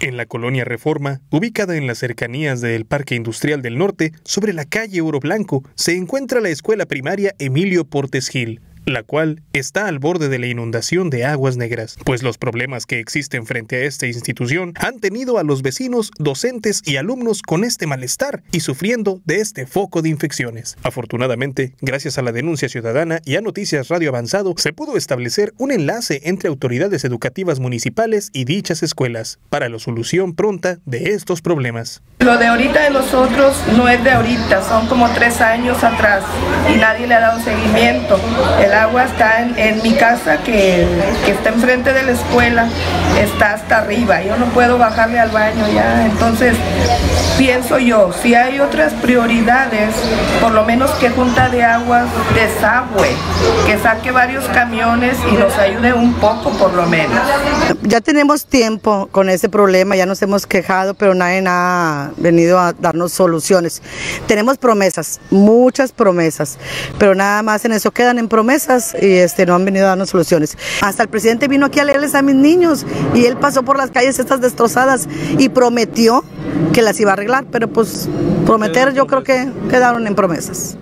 En la colonia Reforma, ubicada en las cercanías del Parque Industrial del Norte, sobre la calle Oro Blanco, se encuentra la escuela primaria Emilio Portes Gil la cual está al borde de la inundación de aguas negras, pues los problemas que existen frente a esta institución han tenido a los vecinos, docentes y alumnos con este malestar y sufriendo de este foco de infecciones. Afortunadamente, gracias a la denuncia ciudadana y a Noticias Radio Avanzado, se pudo establecer un enlace entre autoridades educativas municipales y dichas escuelas para la solución pronta de estos problemas. Lo de ahorita de nosotros no es de ahorita, son como tres años atrás y nadie le ha dado seguimiento. El agua está en, mi casa que, que, está enfrente de la escuela, está hasta arriba, yo no puedo bajarle al baño ya, entonces pienso yo, si hay otras prioridades, por lo menos que Junta de Aguas desagüe, que saque varios camiones y nos ayude un poco por lo menos. Ya tenemos tiempo con ese problema, ya nos hemos quejado, pero nadie ha venido a darnos soluciones. Tenemos promesas, muchas promesas, pero nada más en eso quedan en promesas y este, no han venido a darnos soluciones. Hasta el presidente vino aquí a leerles a mis niños y él pasó por las calles estas destrozadas y prometió que las iba a arreglar, pero pues prometer yo creo que quedaron en promesas.